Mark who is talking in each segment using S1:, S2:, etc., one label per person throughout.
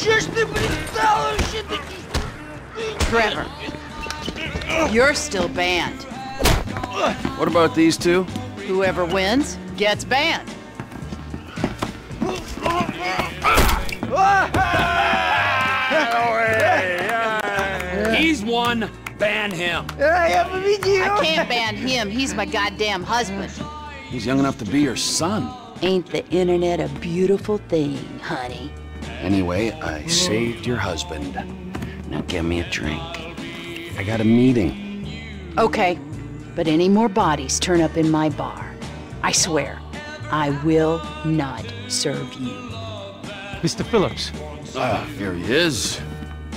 S1: Що ж ти пристала? Що такі?
S2: Trevor, you're still banned.
S3: What about these two?
S2: Whoever wins gets banned.
S4: He's one. Ban him.
S1: Я победил!
S2: I can't ban him. He's my goddamn husband.
S3: He's young enough to be your son.
S2: Ain't the internet a beautiful thing, honey?
S3: Anyway, I saved your husband. Now get me a drink. I got a meeting.
S2: Okay, but any more bodies turn up in my bar. I swear, I will not serve you.
S5: Mr. Philips.
S3: Ah, here he is.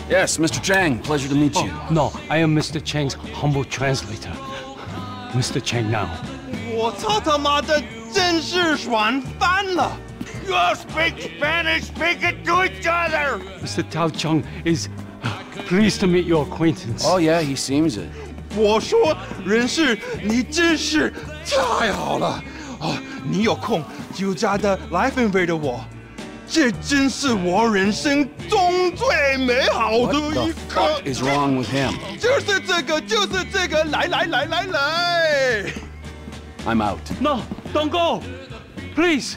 S3: Yes, Mr. Cheng, pleasure to meet oh, you.
S5: Oh, no, I am Mr. Cheng's humble translator. Mr. Chang now.
S1: 我操他妈的真是爽翻了！you speak Spanish, speak it to each other!
S5: Mr. Tao Cheng is uh, pleased to meet your acquaintance.
S3: Oh, yeah, he seems it.
S1: 我说，人事，你真是太好了！哦，你有空就加的来分杯的我，这真是我人生中最美好的一刻。
S3: Is wrong with him？
S1: 就是这个，就是这个，来来来来来。
S3: I'm out.
S5: No, don't go. Please.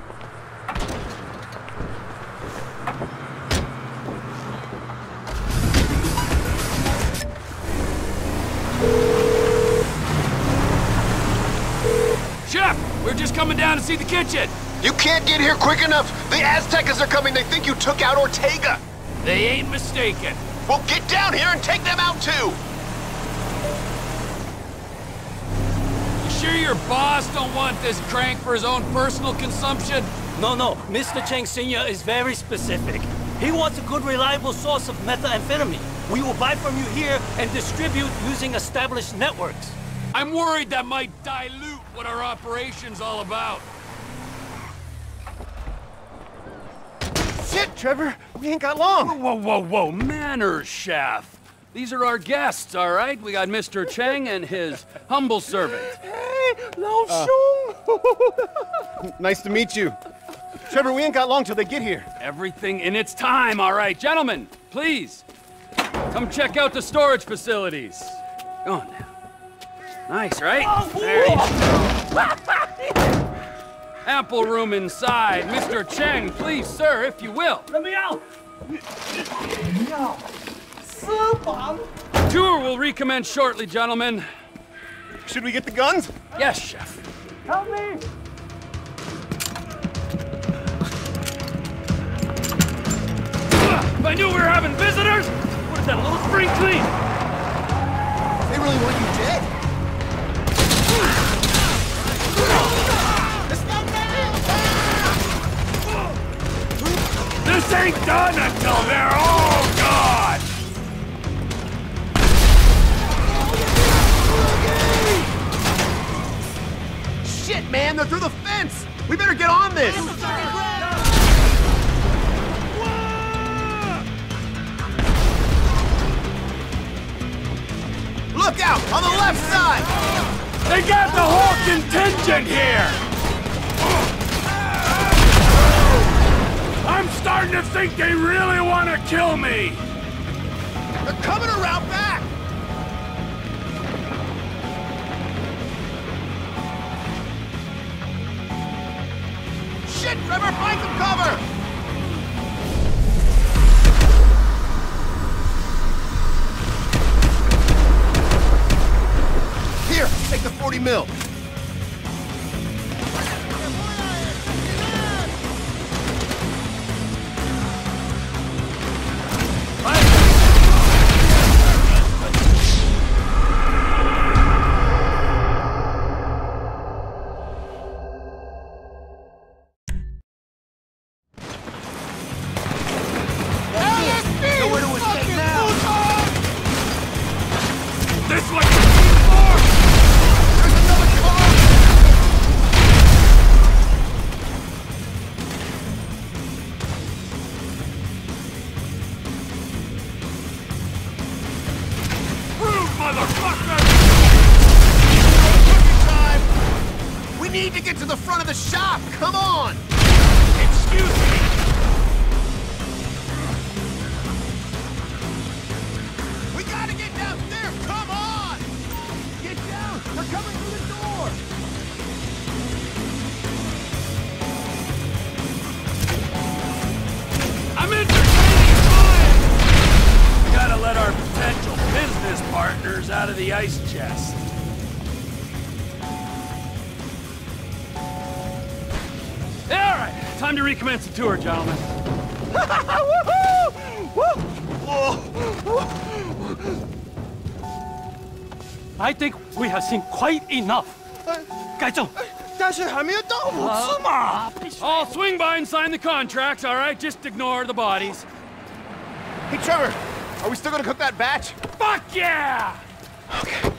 S4: We're just coming down to see the kitchen.
S6: You can't get here quick enough! The Aztecas are coming! They think you took out Ortega!
S4: They ain't mistaken.
S6: Well, get down here and take them out too!
S4: You sure your boss don't want this crank for his own personal consumption?
S7: No, no. Mr. Cheng Sr. is very specific. He wants a good, reliable source of methamphetamine. We will buy from you here and distribute using established networks.
S4: I'm worried that might dilute what our operation's all about.
S1: Shit, Trevor, we ain't got long.
S4: Whoa, whoa, whoa, manners, chef. These are our guests, all right? We got Mr. Cheng and his humble servant.
S1: Hey, Lao Shung.
S6: Nice to meet you. Trevor, we ain't got long till they get here.
S4: Everything in its time, all right. Gentlemen, please, come check out the storage facilities. Go on now. Nice, right? Oh, there you go. Ample room inside. Mr. Cheng, please, sir, if you will.
S7: Let me out! No.
S4: Tour will recommence shortly, gentlemen.
S6: Should we get the guns?
S4: Yes, chef.
S7: Help me!
S4: If I knew we were having visitors, would have done a little spring clean.
S6: They really want you dead.
S4: Ain't done until they're all gone!
S6: Shit, man, they're through the fence! We better get on this! Look out! On the left side!
S4: They got the whole contingent here! Starting to think they really want to kill me!
S6: They're coming around back! Shit, Trevor, find some cover! Here, take the 40 mil. Need to get to the front of the shop! Come on!
S8: Excuse me!
S6: We gotta get downstairs! Come on! Get down! They're coming through the door!
S4: I'm entertaining fun! We gotta let our potential business partners out of the ice chest. Time to recommence the tour, gentlemen.
S7: I think we have seen quite enough. 该正，
S1: 但是还没有到五次嘛。
S4: I'll swing by and sign the contracts, all right? Just ignore the bodies.
S6: Hey, Trevor! Are we still gonna cook that batch?
S4: Fuck yeah!
S6: Okay.